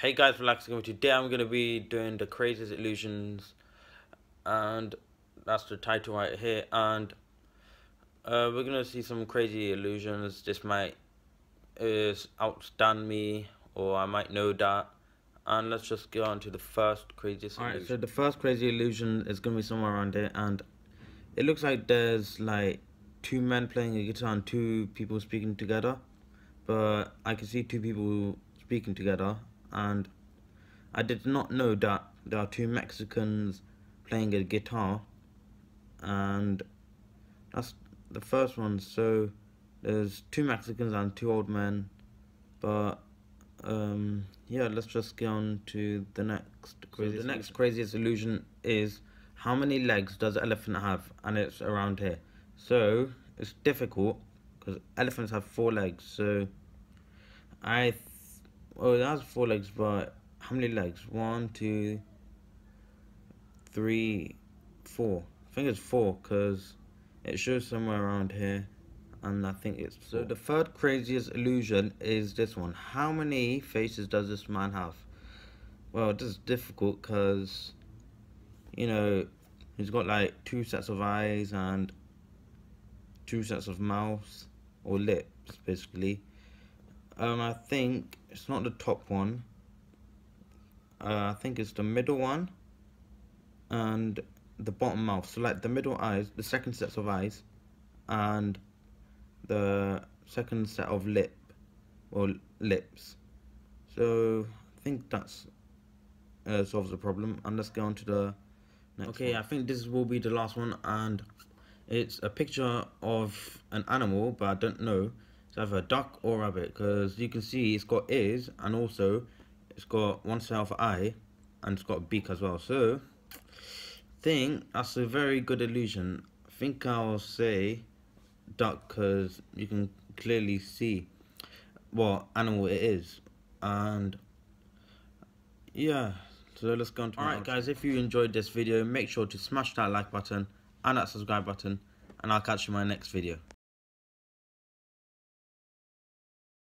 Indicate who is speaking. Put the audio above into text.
Speaker 1: Hey guys, relaxing. Today I'm gonna be doing the craziest illusions, and that's the title right here. And uh, we're gonna see some crazy illusions. This might is outstand me, or I might know that. And let's just go on to the first craziest.
Speaker 2: Alright, so the first crazy illusion is gonna be somewhere around here, and it looks like there's like two men playing a guitar and two people speaking together, but I can see two people speaking together and I did not know that there are two Mexicans playing a guitar and that's the first one. So there's two Mexicans and two old men but um, yeah let's just get on to the next craziest so the next craziest illusion is how many legs does an elephant have? And it's around here. So it's difficult because elephants have four legs. So I Oh, it has four legs, but how many legs? One, two, three, four. I think it's four because it shows somewhere around here, and I think it's four. So the third craziest illusion is this one. How many faces does this man have? Well, this is difficult because, you know, he's got like two sets of eyes and two sets of mouths or lips, basically. Um, I think it's not the top one. Uh, I think it's the middle one and the bottom mouth. So like the middle eyes, the second sets of eyes, and the second set of lip or lips. So I think that's uh, solves the problem. And let's go on to the next. Okay, one. I think this will be the last one, and it's a picture of an animal, but I don't know. It's either a duck or rabbit because you can see it's got ears and also it's got one set of eye and it's got a beak as well. So I think that's a very good illusion. I think I'll say duck because you can clearly see what animal it is and yeah so let's go on to alright guys if you enjoyed this video make sure to smash that like button and that subscribe button and I'll catch you in my next video